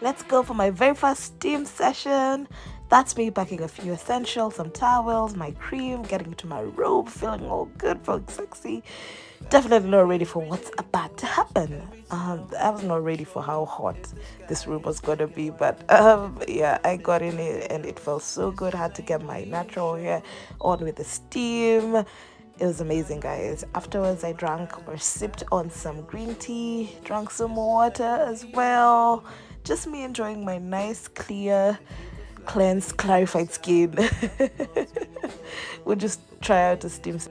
let's go for my very first steam session. That's me packing a few essentials, some towels, my cream, getting into my robe, feeling all good, feeling sexy. Definitely not ready for what's about to happen. Um, I was not ready for how hot this room was gonna be, but um, yeah, I got in it and it felt so good. I had to get my natural hair on with the steam. It was amazing, guys. Afterwards, I drank or sipped on some green tea, drank some water as well. Just me enjoying my nice, clear, cleansed, clarified skin. we'll just try out the steam